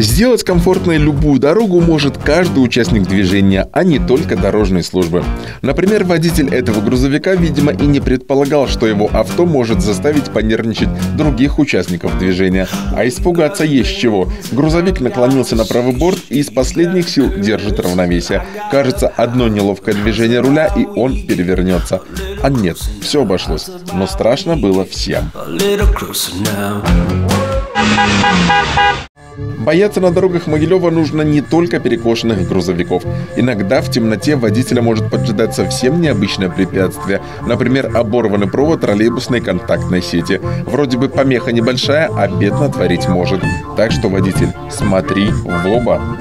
Сделать комфортной любую дорогу может каждый участник движения, а не только дорожные службы. Например, водитель этого грузовика, видимо, и не предполагал, что его авто может заставить понервничать других участников движения. А испугаться есть чего. Грузовик наклонился на правый борт и из последних сил держит равновесие. Кажется, одно неловкое движение руля, и он перевернется. А нет, все обошлось. Но страшно было всем. Бояться на дорогах Могилева нужно не только перекошенных грузовиков. Иногда в темноте водителя может поджидать совсем необычное препятствие. Например, оборванный провод троллейбусной контактной сети. Вроде бы помеха небольшая, а бед натворить может. Так что, водитель, смотри в оба.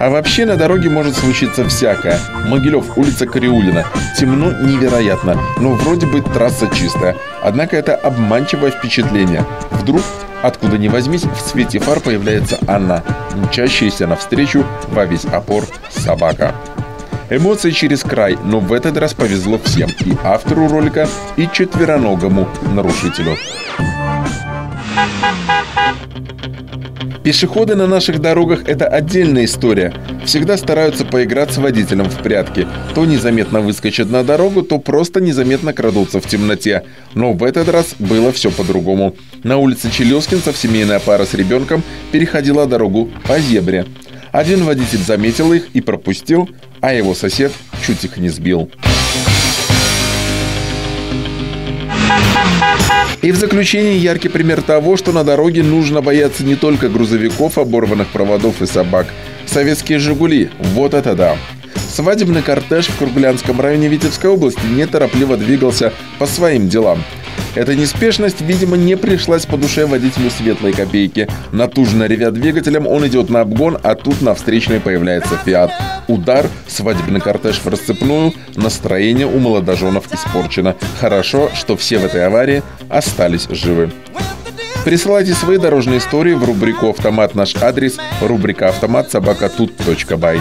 А вообще на дороге может случиться всякое. Могилев, улица Кариулина. Темно невероятно, но вроде бы трасса чистая. Однако это обманчивое впечатление. Вдруг Откуда ни возьмись, в свете фар появляется Анна, мчащаяся навстречу во весь опор собака. Эмоции через край, но в этот раз повезло всем, и автору ролика, и четвероногому нарушителю. Пешеходы на наших дорогах – это отдельная история. Всегда стараются поиграть с водителем в прятки. То незаметно выскочат на дорогу, то просто незаметно крадутся в темноте. Но в этот раз было все по-другому. На улице Челескинцев семейная пара с ребенком переходила дорогу по зебре. Один водитель заметил их и пропустил, а его сосед чуть их не сбил. И в заключение яркий пример того, что на дороге нужно бояться не только грузовиков, оборванных проводов и собак. Советские «Жигули» – вот это да! Свадебный кортеж в Кургулянском районе Витебской области неторопливо двигался по своим делам. Эта неспешность, видимо, не пришлась по душе водителю светлой копейки. Натужно ревя двигателем, он идет на обгон, а тут на встречной появляется «Фиат». Удар, свадебный кортеж в расцепную, настроение у молодоженов испорчено. Хорошо, что все в этой аварии остались живы. Присылайте свои дорожные истории в рубрику «Автомат» наш адрес, рубрика «Автомат» собака тут.бай.